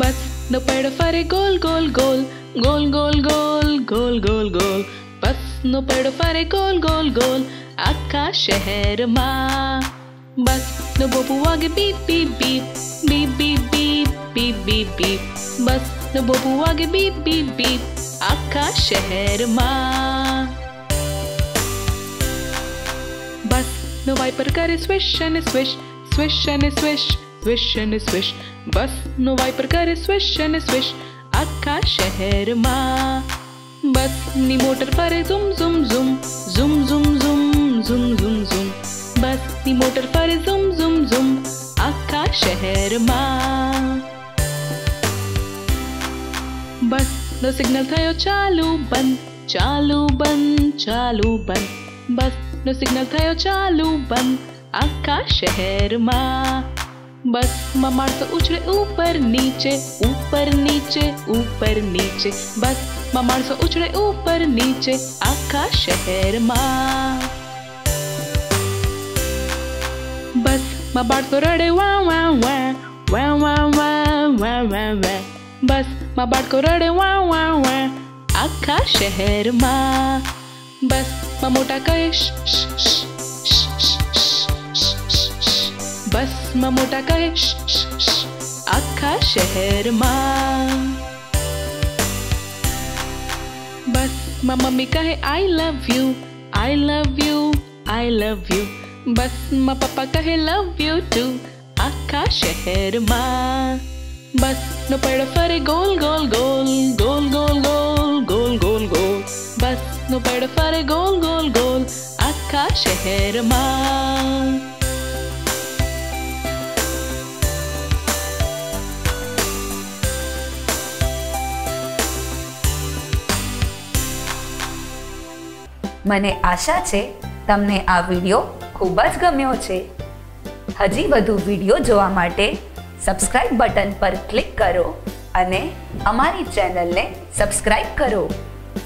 बस। दोपहर फरे गोल गोल गोल गोल गोल गोल गोल गोल गोल। बस दोपहर फरे गोल गोल गोल आखा शहर माँ। बस, नो बोबू आगे beep beep beep beep beep beep beep beep beep. Bus, no बोबू आगे बीप बीप बीप आखा शहर माँ। बस, नो वाइपर करे swish and swish swish and swish. Swish and swish bus no wiper करे स्विश एंड स्विश अक्का शहर मा बस नी मोटर पर जुम जुम जुम जुम जुम जुम जुम जुम जुम बस नी मोटर पर जुम जुम जुम अक्का शहर मा बस नो सिग्नल थयो चालू बंद चालू बंद चालू बंद बस नो सिग्नल थयो चालू बंद आका शहर मा बस ममा तो उछले ऊपर नीचे ऊपर नीचे ऊपर नीचे। बस ममा तो उछले ऊपर नीचे आखा शहर माँ। बस मबाड़ तो रड़े वा वा वा वा वा वा वा वा वा। बस मबाड़ को तो रड़े वा वा वा आखा शहर माँ। बस ममोटा कहे श, श, श, श, श બસમાં મોટા કહે શ, શ, શ. આખા શહેરમાં બસમાં મમ્મી કહે I love you I love you I love you બસમાં પપ્પા કહે લવ યુ ટુ આખા શહેરમાં બસનો પૈડો ફરે ગોલ ગોલ ગોલ ગોલ ગોલ ગોલ ગોલ ગોલ ગોલ બસનો પૈડો ફરે ગોલ ગોલ ગોલ આખા શહેરમાં મને આશા છે તમને આ વીડિયો ખૂબ જ ગમ્યો છે. હજી વધુ વીડિયો જોવા માટે સબસ્ક્રાઇબ બટન પર ક્લિક કરો અને અમારી ચેનલને સબસ્ક્રાઇબ કરો.